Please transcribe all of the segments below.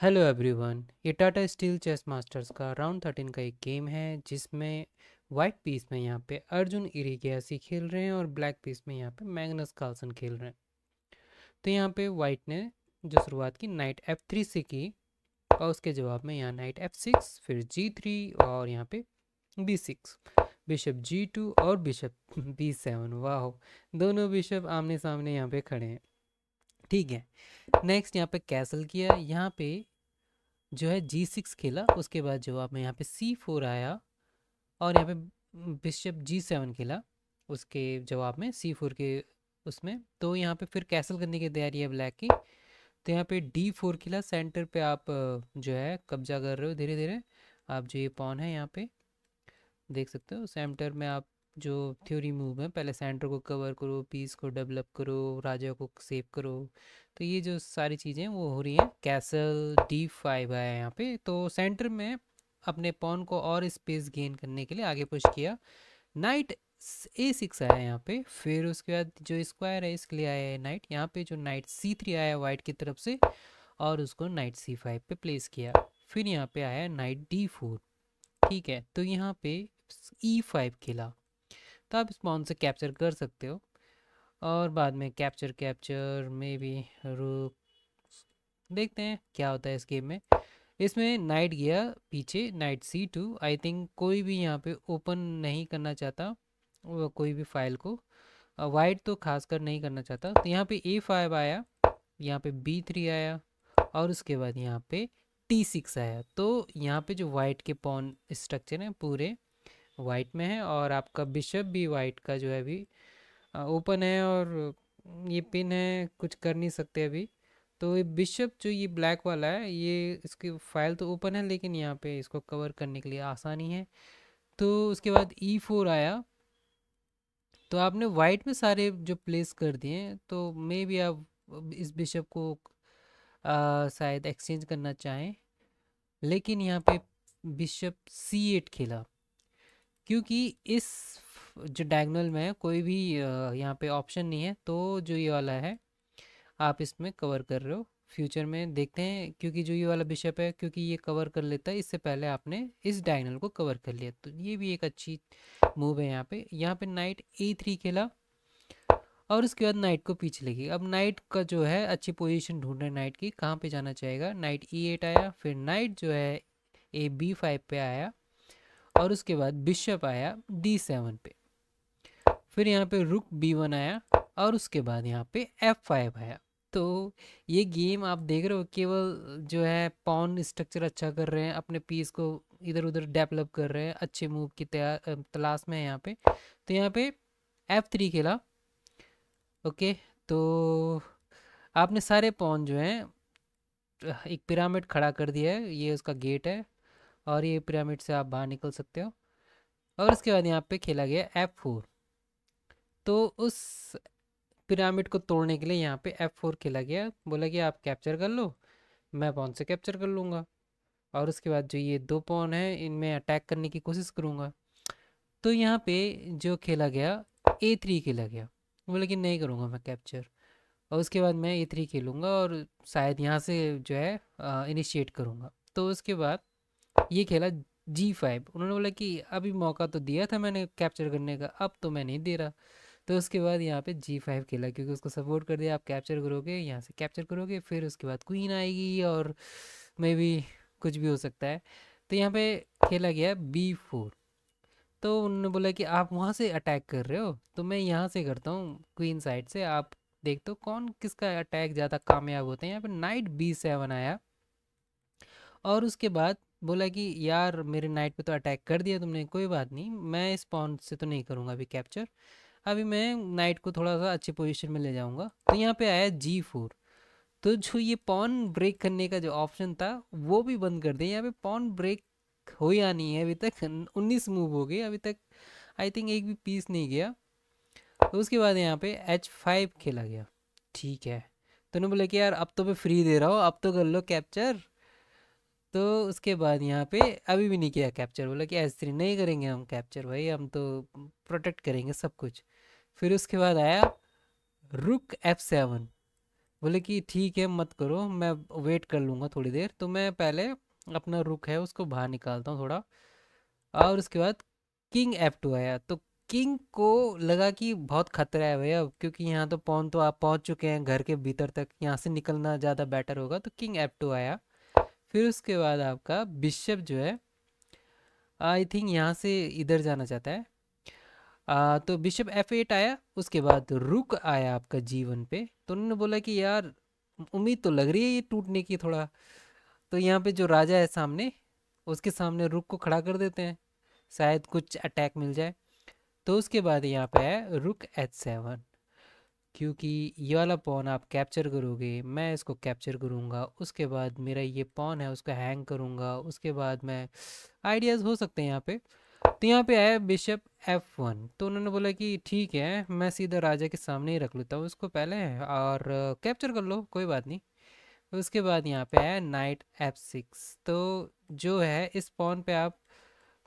Hello everyone ये Tata steel chess masters का round thirteen का एक गेम है, जिसमें वाइट पीस में यहाँ पे अर्जुन इरिगेसी खेल रहे हैं और ब्लैक पीस में यहाँ पे मैग्नस कार्लसन खेल रहे हैं। तो यहाँ पे वाइट ने जो शुरुआत की नाइट एफ़ थ्री से की और उसके जवाब में यहाँ नाइट एफ़ सिक्स फिर जी थ्री और यहाँ पे B six bishop G two और बिशप बी सेवन वाह दोनों बिशप आमने सामने यहाँ पे खड़े हैं। ठीक है नेक्स्ट यहाँ पे कैसल किया, यहाँ पे जो है जी सिक्स खेला, उसके बाद जवाब में यहाँ पे सी फोर आया और यहाँ पे बिशप जी सेवन खेला, उसके जवाब में सी फोर के उसमें। तो यहाँ पे फिर कैसल करने की तैयारी है ब्लैक की। तो यहाँ पे डी फोर खेला सेंटर पे आप जो है कब्जा कर रहे हो धीरे धीरे आप जो ये पॉन है यहाँ पे, देख सकते हो सेंटर में आप जो थ्योरी मूव है, पहले सेंटर को कवर करो पीस को डेवलप करो, राजा को सेव करो तो ये जो सारी चीज़ें वो हो रही हैं। कैसल डी फाइव है यहाँ पे तो सेंटर में अपने पॉन को और स्पेस गेन करने के लिए आगे पुश किया। नाइट ए सिक्स आया यहाँ पे, फिर उसके बाद जो स्क्वायर है, इसके लिए आया है नाइट यहाँ पे जो नाइट सी थ्री आया वाइट की तरफ़ से, और उसको नाइट सी फाइव पे प्लेस किया। फिर यहाँ पे आया नाइट डी फोर ठीक है? तो यहाँ पे ई e फाइव खेला। तो आप स्पॉन से कैप्चर कर सकते हो। और बाद में कैप्चर कैप्चर में भी रुक, देखते हैं क्या होता है इस गेम में। इसमें नाइट गया पीछे knight C two I think कोई भी यहाँ पे ओपन नहीं करना चाहता कोई भी फ़ाइल को। वाइट तो खासकर नहीं करना चाहता। तो यहाँ पे ए फाइव आया, यहाँ पे बी थ्री आया, और उसके बाद यहाँ पे टी सिक्स आया। तो यहाँ पे जो वाइट के पॉन स्ट्रक्चर हैं पूरे वाइट में है और आपका बिशप भी वाइट का जो है अभी ओपन है और ये पिन है, कुछ कर नहीं सकते अभी। तो ये बिशप जो ये ब्लैक वाला है, ये इसकी फ़ाइल तो ओपन है लेकिन यहाँ पे इसको कवर करने के लिए आसानी है। तो उसके बाद ई e फोर आया। तो आपने वाइट में सारे जो प्लेस कर दिए तो मे भी आप इस बिशप को शायद एक्सचेंज करना चाहें। लेकिन यहाँ पे बिशप सी एट खेला। क्योंकि इस जो डायगनल में कोई भी यहाँ पे ऑप्शन नहीं है तो जो ये वाला है, आप इसमें कवर कर रहे हो। फ्यूचर में देखते हैं, क्योंकि जो ये वाला बिशप है, क्योंकि ये कवर कर लेता है, इससे पहले आपने इस डायगनल को कवर कर लिया। तो ये भी एक अच्छी मूव है यहाँ पे। यहाँ पे नाइट ए थ्री खेला, और उसके बाद नाइट को पीछे लेगी अब नाइट का जो है, अच्छी पोजीशन ढूंढ रहे नाइट की, कहाँ पे जाना चाहेगा? नाइट ई एट आया, फिर नाइट जो है ए बी फाइव पे आया। और उसके बाद बिशप आया डी सेवन पे। फिर यहाँ पे रुक बी वन आया और उसके बाद यहाँ पे एफ़ फाइव आया। तो ये गेम आप देख रहे हो, केवल जो है पॉन स्ट्रक्चर अच्छा कर रहे हैं, अपने पीस को इधर उधर डेवलप कर रहे हैं, अच्छे मूव की तलाश में है यहाँ पे। तो यहाँ पे एफ़ थ्री खेला। ओके तो आपने सारे पॉन जो हैं, एक पिरामिड खड़ा कर दिया है, ये उसका गेट है। और ये पिरामिड से आप बाहर निकल सकते हो। और उसके बाद यहाँ पे खेला गया एफ़ फोर तो उस पिरामिड को तोड़ने के लिए यहाँ पे एफ़ फोर खेला गया। बोला कि आप कैप्चर कर लो, मैं पॉन से कैप्चर कर लूँगा। और उसके बाद जो ये दो पॉन है, इनमें अटैक करने की कोशिश करूँगा। तो यहाँ पे जो खेला गया ए थ्री खेला गया। बोला कि नहीं करूँगा मैं कैप्चर और उसके बाद मैं ए थ्री खेलूँगा और शायद यहाँ से जो है इनिशिएट करूँगा। तो उसके बाद ये खेला जी फाइव उन्होंने बोला कि अभी मौका तो दिया था मैंने कैप्चर करने का, अब तो मैं नहीं दे रहा। तो उसके बाद यहाँ पे जी फाइव खेला क्योंकि उसको सपोर्ट कर दिया। आप कैप्चर करोगे, यहाँ से कैप्चर करोगे, फिर उसके बाद क्वीन आएगी और मे बी कुछ भी हो सकता है। तो यहाँ पे खेला गया बी फोर तो उन्होंने बोला कि आप वहाँ से अटैक कर रहे हो तो मैं यहाँ से करता हूँ क्वीन साइड से। आप देखते हो कौन किसका अटैक ज़्यादा कामयाब होता है। यहाँ पे नाइट बी सेवन आया और उसके बाद बोला कि, यार, मेरे नाइट पे तो अटैक कर दिया तुमने, कोई बात नहीं, मैं इस पॉन से तो नहीं करूँगा अभी कैप्चर। अभी मैं नाइट को थोड़ा सा अच्छी पोजीशन में ले जाऊँगा। तो यहाँ पे आया जी फोर तो जो ये पॉन ब्रेक करने का जो ऑप्शन था, वो भी बंद कर दिया। यहाँ पे पॉन ब्रेक हो या नहीं है अभी तक उन्नीस मूव हो गए अभी तक। आई थिंक एक भी पीस नहीं गया। तो उसके बाद यहाँ पे एच फाइव खेला गया। ठीक है। तो उन्होंने बोला कि, यार, अब तो मैं फ्री दे रहा हूँ, अब तो कर लो कैप्चर तो उसके बाद यहाँ पे अभी भी नहीं किया कैप्चर बोला कि एस थ्री नहीं करेंगे हम कैप्चर भाई, हम तो प्रोटेक्ट करेंगे सब कुछ। फिर उसके बाद आया रुक एफ़ सेवन बोले कि ठीक है, मत करो, मैं वेट कर लूँगा थोड़ी देर तो मैं पहले अपना रुक है, उसको बाहर निकालता हूँ थोड़ा। और उसके बाद किंग एफ़ टू आया। तो किंग को लगा कि बहुत खतरा है भैया, क्योंकि यहाँ तो पौन तो आप पहुँच चुके हैं, घर के भीतर तक यहाँ से निकलना ज़्यादा बेटर होगा तो किंग एफ़ टू आया। फिर उसके बाद आपका बिशप जो है आई थिंक यहाँ से इधर जाना चाहता है। आ, तो बिशप एफ़ एट आया उसके बाद रुक आया आपका जीवन पे। तो उन्होंने बोला कि यार उम्मीद तो लग रही है ये टूटने की थोड़ा। तो यहाँ पे जो राजा है सामने उसके सामने रुक को खड़ा कर देते हैं। शायद कुछ अटैक मिल जाए। तो उसके बाद यहाँ पे है रुक एच सेवन क्योंकि ये वाला पॉन आप कैप्चर करोगे, मैं इसको कैप्चर करूँगा, उसके बाद मेरा ये पॉन है, उसको हैंग करूँगा, उसके बाद मैं आइडियाज़ हो सकते हैं यहाँ पे। तो यहाँ पे आया बिशप एफ़ वन तो उन्होंने बोला कि ठीक है, मैं सीधा राजा के सामने ही रख लेता हूँ उसको पहले, और कैप्चर कर लो, कोई बात नहीं। उसके बाद यहाँ पे आया नाइट एफ़ सिक्स तो जो है, इस पॉन पे आप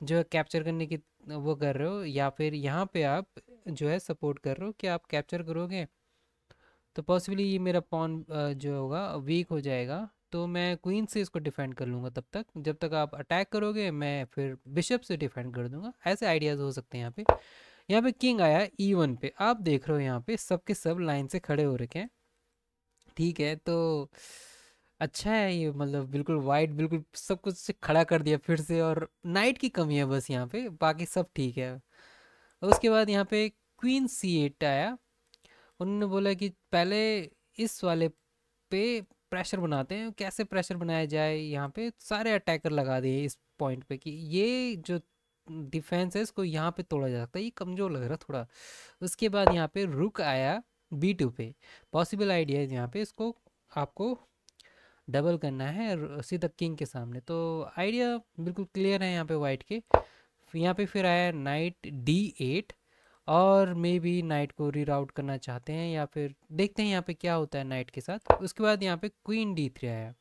जो है कैप्चर करने की वो कर रहे हो, या फिर यहाँ पे आप जो है सपोर्ट कर रहे हो कि आप कैप्चर करोगे। तो पॉसिबली ये मेरा पॉन जो होगा वीक हो जाएगा तो मैं क्वीन से इसको डिफेंड कर लूँगा तब तक। जब तक आप अटैक करोगे, मैं फिर बिशप से डिफेंड कर दूँगा। ऐसे आइडियाज़ हो सकते हैं यहाँ पे। यहाँ पे किंग आया ई e वन पे। आप देख रहे हो यहाँ पे सबके सब लाइन से खड़े हो रखे हैं। ठीक है तो अच्छा है ये मतलब बिल्कुल वाइट बिल्कुल सब कुछ खड़ा कर दिया फिर से और नाइट की कमी है बस यहाँ पे। बाकी सब ठीक है। उसके बाद यहाँ पे क्वीन सी एट आया। उन्होंने बोला कि पहले इस वाले पे प्रेशर बनाते हैं, कैसे प्रेशर बनाया जाए, यहाँ पे सारे अटैकर लगा दिए इस पॉइंट पे कि ये जो डिफेंस है, इसको यहाँ पे तोड़ा जा सकता है, ये कमज़ोर लग रहा थोड़ा। उसके बाद यहाँ पे रुक आया बी टू पे। पॉसिबल आइडिया यहाँ पे इसको, आपको डबल करना है सीधा किंग के सामने। तो आइडिया बिल्कुल क्लियर है यहाँ पे वाइट के। यहाँ पे फिर आया नाइट डी एट और मे बी नाइट को रीराउट करना चाहते हैं या फिर देखते हैं यहाँ पे क्या होता है नाइट के साथ। उसके बाद यहाँ पे क्वीन डी थ्री आया।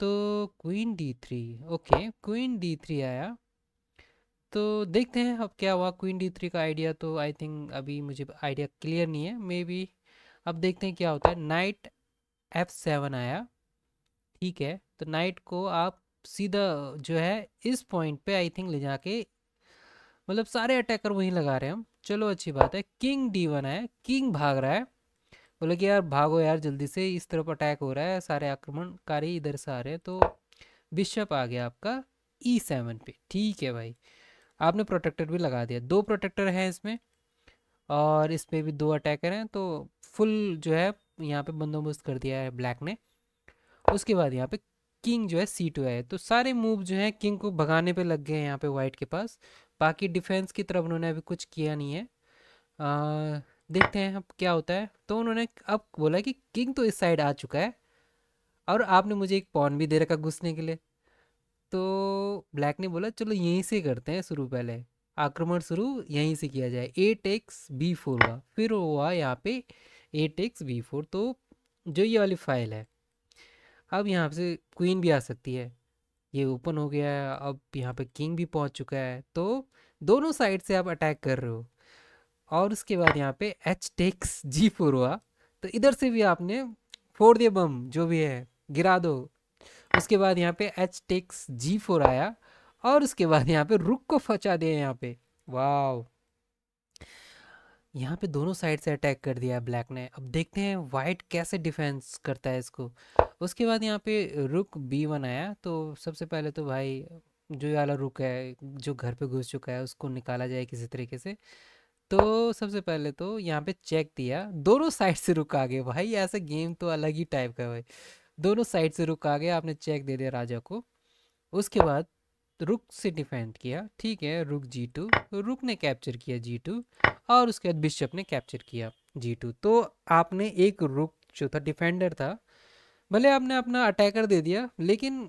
तो queen D three, okay, queen D three आया। तो देखते हैं अब क्या हुआ, क्वीन डी थ्री का आइडिया तो आई थिंक अभी मुझे आइडिया क्लियर नहीं है। मे बी अब देखते हैं क्या होता है। नाइट एफ़ सेवन आया, ठीक है। तो नाइट को आप सीधा जो है इस पॉइंट पे आई थिंक ले जाके मतलब सारे अटैकर वहीं लगा रहे हैं हम। चलो अच्छी बात है। किंग डी वन है, किंग भाग रहा है। बोले कि यार भागो यार, जल्दी से इस तरफ़ अटैक हो रहा है, सारे आक्रमणकारी इधर से आ रहे हैं तो बिशप आ गया आपका ई e सेवन पे। ठीक है भाई। आपने प्रोटेक्टर भी लगा दिया। दो प्रोटेक्टर हैं इसमें, और इस पर भी दो अटैकर हैं तो फुल जो है, यहाँ पे बंदोबस्त कर दिया है ब्लैक ने। उसके बाद यहाँ पे किंग जो है सी टू है। तो सारे मूव जो है किंग को भगाने पे लग गए हैं यहाँ पे वाइट के पास। बाकी डिफेंस की तरफ़ उन्होंने अभी कुछ किया नहीं है। आ, देखते हैं अब क्या होता है। तो उन्होंने अब बोला कि किंग तो इस साइड आ चुका है और आपने मुझे एक पॉन भी दे रखा घुसने के लिए। तो ब्लैक ने बोला चलो यहीं से करते हैं शुरू पहले। आक्रमण शुरू यहीं से किया जाए। ए एक्स बी फोर हुआ। फिर हुआ यहाँ पे ए टेक्स बी फोर तो जो ये वाली फ़ाइल है अब यहाँ से क्वीन भी आ सकती है। ये ओपन हो गया है, अब यहाँ पे किंग भी पहुँच चुका है तो दोनों साइड से आप अटैक कर रहे हो। और उसके बाद यहाँ पे एच टेक्स जी फोर हुआ तो इधर से भी आपने फोड़ दिया बम जो भी है, गिरा दो। उसके बाद यहाँ पे एच टेक्स जी फोर आया, और उसके बाद यहाँ पे रुक को फचा दिया यहाँ पे। वाह यहाँ पे दोनों साइड से अटैक कर दिया ब्लैक ने। अब देखते हैं वाइट कैसे डिफेंस करता है इसको। उसके बाद यहाँ पे रुक बी वन आया तो सबसे पहले तो भाई जो वाला रुक है, जो घर पे घुस चुका है, उसको निकाला जाए किसी तरीके से। तो सबसे पहले तो यहाँ पे चेक दिया, दोनों साइड से रुक आ गए भाई ऐसा गेम तो अलग ही टाइप का भाई। दोनों साइड से रुक आ गया आपने चेक दे दिया राजा को। उसके बाद रुक से डिफेंड किया, ठीक है, रुक जी टू। रुक ने कैप्चर किया जी टू। और उसके बाद बिशप ने कैप्चर किया जी टू तो आपने एक रुक, जो था डिफेंडर था, भले आपने अपना अटैकर दे दिया, लेकिन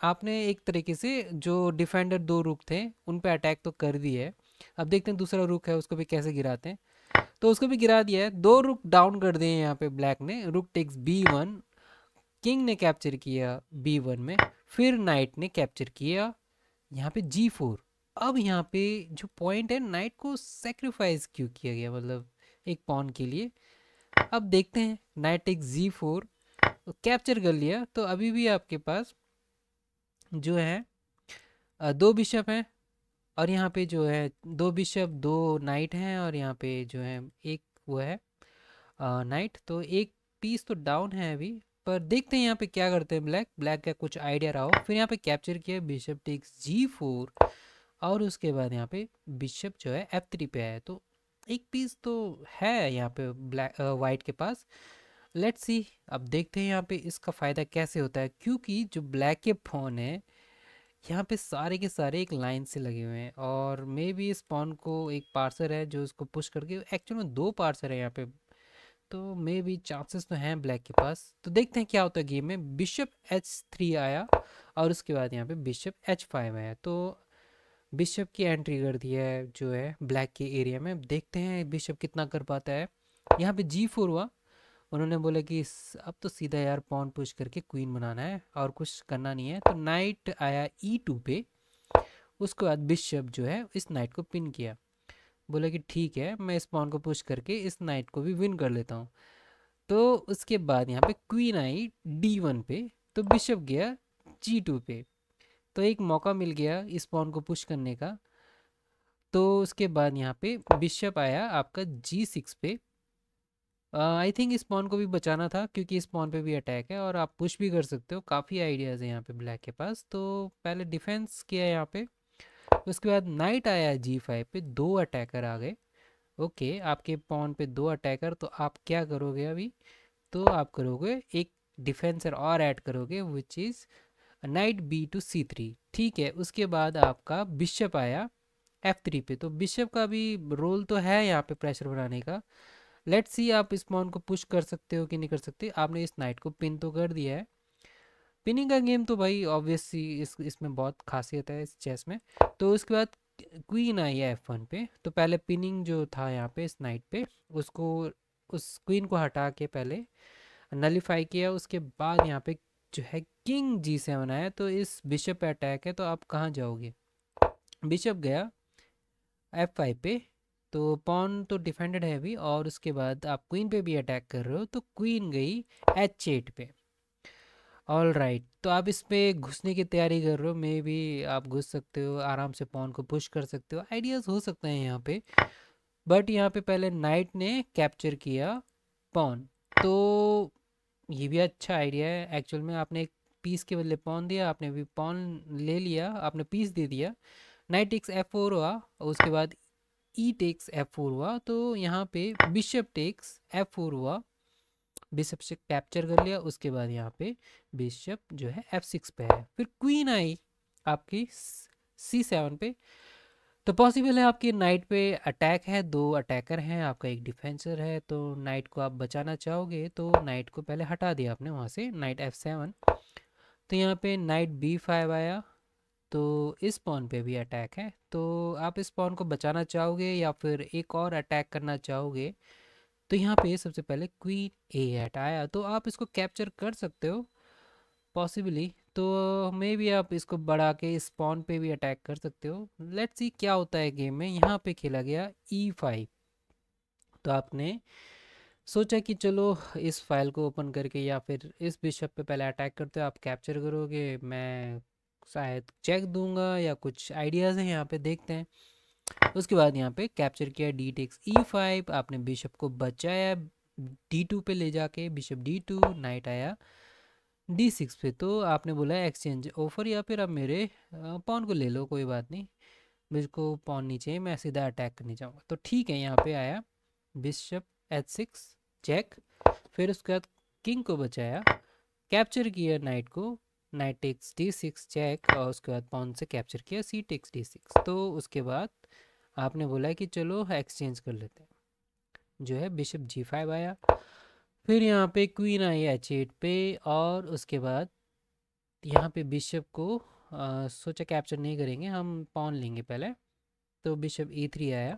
आपने एक तरीके से जो डिफेंडर दो रुक थे, उन पर अटैक तो कर दिया है। अब देखते हैं दूसरा रुक है, उसको भी कैसे गिराते हैं। तो उसको भी गिरा दिया है। दो रुक डाउन कर दिए यहाँ पे ब्लैक ने। Rook takes B one king ने कैप्चर किया बी वन में। फिर नाइट ने कैप्चर किया यहाँ पे जी फोर अब यहाँ पे जो पॉइंट है नाइट को सेक्रीफाइस क्यों किया गया? मतलब एक पॉन के लिए। अब देखते हैं knight take G four capture कर लिया। तो अभी भी आपके पास जो है दो बिशप हैं और यहाँ पे जो है, दो बिशप दो नाइट हैं और यहाँ पे जो है, एक वो है नाइट तो एक पीस तो डाउन है अभी, पर देखते हैं यहाँ पे क्या करते हैं ब्लैक ब्लैक का कुछ आइडिया रहा हो। फिर यहाँ पे कैप्चर किया बिशप टेक्स जी फोर और उसके बाद यहाँ पे बिशप जो है एफ़ थ्री पे आया तो एक पीस तो है यहाँ पे ब्लैक वाइट के पास। लेट्स सी अब देखते हैं यहाँ पे इसका फ़ायदा कैसे होता है। क्योंकि जो ब्लैक के फ़ोन है, यहाँ पे सारे के सारे एक लाइन से लगे हुए हैं। और मे बी इस पॉन को एक पार्सर है जो इसको पुश करके एक्चुअल में दो पार्सर है यहाँ पे। तो मे बी चांसेस तो हैं ब्लैक के पास। तो देखते हैं क्या होता है गेम में। बिशप एच थ्री आया और उसके बाद यहाँ पे बिशप एच फाइव आया। तो बिशप की एंट्री कर दी है, जो है, ब्लैक के एरिया में। देखते हैं बिशप कितना कर पाता है। यहाँ पे जी फोर हुआ। उन्होंने बोला कि अब तो सीधा यार पॉन पुश करके क्वीन बनाना है और कुछ करना नहीं है। तो नाइट आया ई e टू पे। उसके बाद बिशप जो है, इस नाइट को पिन किया। बोला कि ठीक है, मैं इस पॉन को पुश करके इस नाइट को भी विन कर लेता हूँ। तो उसके बाद यहाँ पे क्वीन आई डी वन पे। तो बिशप गया जी टू पे। तो एक मौका मिल गया इस पॉन को पुश करने का। तो उसके बाद यहाँ पे बिशप आया आपका जी सिक्स पे। आई थिंक इस पॉन को भी बचाना था क्योंकि इस पॉन पे भी अटैक है और आप पुश भी कर सकते हो। काफ़ी आइडियाज़ है यहाँ पे ब्लैक के पास। तो पहले डिफेंस किया यहाँ पे। उसके बाद नाइट आया जी फाइव पे। दो अटैकर आ गए। ओके, आपके पॉन पे दो अटैकर तो आप क्या करोगे अभी? तो आप करोगे एक डिफेंसर और ऐड करोगे which is knight B two C three, ठीक है? उसके बाद आपका बिशप आया एफ़ थ्री पे। तो बिशप का भी रोल तो है यहाँ पे प्रेशर बनाने का। लेट सी आप इस पॉन को पुश कर सकते हो कि नहीं कर सकते। आपने इस नाइट को पिन तो कर दिया है। पिनिंग का गेम तो भाई ऑब्वियसली इस, इसमें बहुत खासियत है इस चेस में। तो उसके बाद क्वीन आई है एफ़ वन पे। तो पहले पिनिंग जो था यहाँ पे इस नाइट पे, उसको, उस क्वीन को हटा के पहले नलीफाई किया। उसके बाद यहाँ पे जो है किंग जी सेवन आया तो इस बिशप पे अटैक है तो आप कहाँ जाओगे बिशप गया एफ़ फाइव पे तो पॉन तो डिफेंडेड है अभी, और उसके बाद आप क्वीन पे भी अटैक कर रहे हो तो क्वीन गई एच एट पे ऑल राइट right. तो आप इस पर घुसने की तैयारी कर रहे हो मे भी आप घुस सकते हो, आराम से पॉन को पुश कर सकते हो आइडियाज़ हो सकते हैं यहाँ पे बट यहाँ पे पहले नाइट ने कैप्चर किया पॉन तो ये भी अच्छा आइडिया है। एक्चुअल में आपने एक पीस के बदले पॉन दिया, आपने भी पॉन ले लिया, आपने पीस दे दिया। नाइट टेक्स एफ़ फोर हुआ, उसके बाद ई टेक्स एफ़ फोर हुआ तो यहाँ पे बिशप टेक्स एफ़ फोर हुआ। बिशप से कैप्चर कर लिया, उसके बाद यहाँ पे बिशप जो है एफ़ सिक्स पे है। फिर क्वीन आई आपकी सी सेवन पे। तो पॉसिबल है आपकी नाइट पे अटैक है, दो अटैकर हैं, आपका एक डिफेंसर है तो नाइट को आप बचाना चाहोगे तो नाइट को पहले हटा दिया आपने वहाँ से नाइट एफ़ सेवन तो यहाँ पे नाइट बी फाइव आया तो इस पॉन पे भी अटैक है। तो आप इस पॉन को बचाना चाहोगे या फिर एक और अटैक करना चाहोगे तो यहाँ पे सबसे पहले क्वीन ए एट आया। तो आप इसको कैप्चर कर सकते हो पॉसिबली तो मे भी आप इसको बढ़ा के स्पॉन पे भी अटैक कर सकते हो। लेट्स सी क्या होता है गेम में। यहाँ पे खेला गया ई e फाइव तो आपने सोचा कि चलो इस फ़ाइल को ओपन करके या फिर इस बिशप पे पहले अटैक करते हो, आप कैप्चर करोगे। मैं शायद चेक दूँगा या कुछ आइडियाज़ हैं यहाँ पे, देखते हैं। उसके बाद यहाँ पे कैप्चर किया डी टेक्स ई फाइव आपने बिशप को बचाया डी टू पे ले जाके। बिशप डी टू नाइट आया। डी सिक्स पे तो आपने बोला एक्सचेंज ऑफ़र या फिर आप मेरे पॉन को ले लो, कोई बात नहीं। मेरे को पॉन नहीं चाहिए मैं सीधा अटैक करने जाऊँगा। तो ठीक है, यहाँ पे आया बिशप एच सिक्स चेक फिर उसके बाद किंग को बचाया। कैप्चर किया नाइट को। Knight takes D six check और उसके बाद पॉन से कैप्चर किया सी टेक्स डी सिक्स तो उसके बाद आपने बोला कि चलो एक्सचेंज कर लेते हैं। जो है बिशप जी फाइव आया। फिर यहाँ पे क्वीन आई एच एट पे और उसके बाद यहाँ पे बिशप को आ, सोचा कैप्चर नहीं करेंगे हम पॉन लेंगे पहले। तो बिशप ई थ्री आया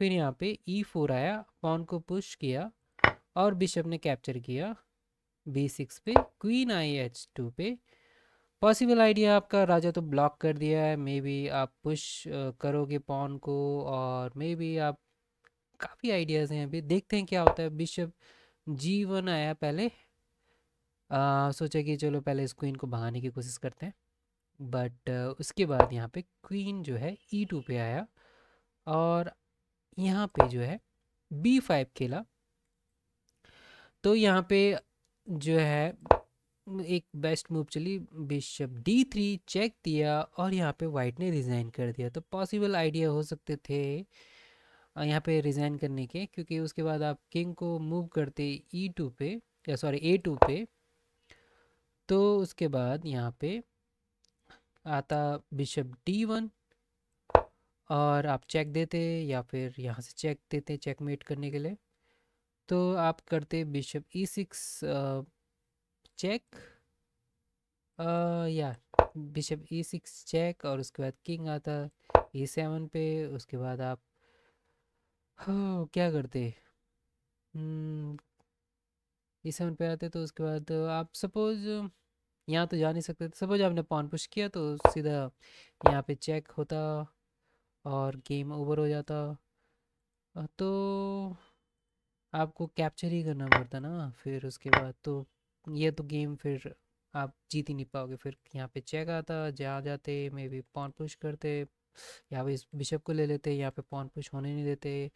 फिर यहाँ पे ई फोर आया पॉन को पुश किया और बिशप ने कैप्चर किया बी सिक्स पे। क्वीन आई एच टू पे। पॉसिबल आइडिया आपका राजा तो ब्लॉक कर दिया है मे बी आप पुश करोगे पॉन को और मे बी आप काफ़ी आइडियाज़ हैं अभी देखते हैं क्या होता है। बिशप जी वन आया पहले। आ, सोचा कि चलो पहले इस क्वीन को भगाने की कोशिश करते हैं। बट उसके बाद यहाँ पे क्वीन जो है ई टू पे आया। और यहाँ पे जो है बी फाइव खेला। तो यहाँ पे जो है एक बेस्ट मूव चली। बिशप डी थ्री चेक दिया और यहाँ पे वाइट ने रिज़ाइन कर दिया। तो पॉसिबल आइडिया हो सकते थे। यहाँ पे रिज़ाइन करने के, क्योंकि उसके बाद आप किंग को मूव करते ई टू पे, या सॉरी ए टू पे तो उसके बाद यहाँ पे आता बिशप डी वन और आप चेक देते या फिर यहाँ से चेक देते चेक मेट करने के लिए। तो आप करते बिशप ई सिक्स चेक या बिशप ई सिक्स चेक और उसके बाद किंग आता ई सेवन पे, उसके बाद आप हो, क्या करते? ई सेवन पे आते तो उसके बाद आप सपोज़ यहाँ तो जा नहीं सकते सपोज़ आपने पॉन पुश किया तो सीधा यहाँ पे चेक होता और गेम ओवर हो जाता। तो आपको कैप्चर ही करना पड़ता ना, फिर उसके बाद तो ये तो गेम फिर आप जीत ही नहीं पाओगे, फिर यहाँ पे चेक आता, जा जाते मे बी पॉन पुश करते। यहाँ पे इस बिशप को ले लेते यहाँ पे पॉन पुश होने नहीं देते।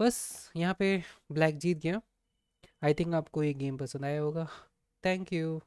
बस यहाँ पे ब्लैक जीत गया। आई थिंक आपको ये गेम पसंद आया होगा। Thank you